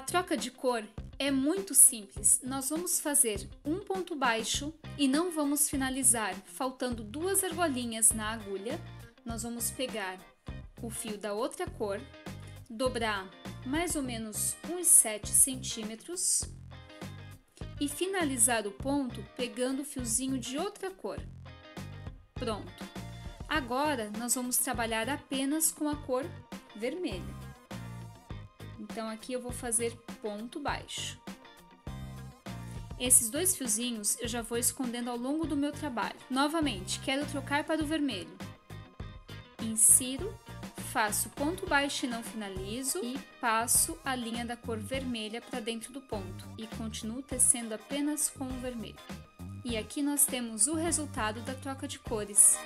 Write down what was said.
troca de cor é muito simples. Nós vamos fazer um ponto baixo e não vamos finalizar, faltando duas argolinhas na agulha. Nós vamos pegar o fio da outra cor, dobrar mais ou menos uns 7 centímetros e finalizar o ponto pegando o fiozinho de outra cor. Pronto! Agora nós vamos trabalhar apenas com a cor vermelha. Então aqui eu vou fazer ponto baixo. Esses dois fiozinhos eu já vou escondendo ao longo do meu trabalho. Novamente, quero trocar para o vermelho. Insiro, faço ponto baixo e não finalizo e passo a linha da cor vermelha para dentro do ponto e continuo tecendo apenas com o vermelho. E aqui nós temos o resultado da troca de cores.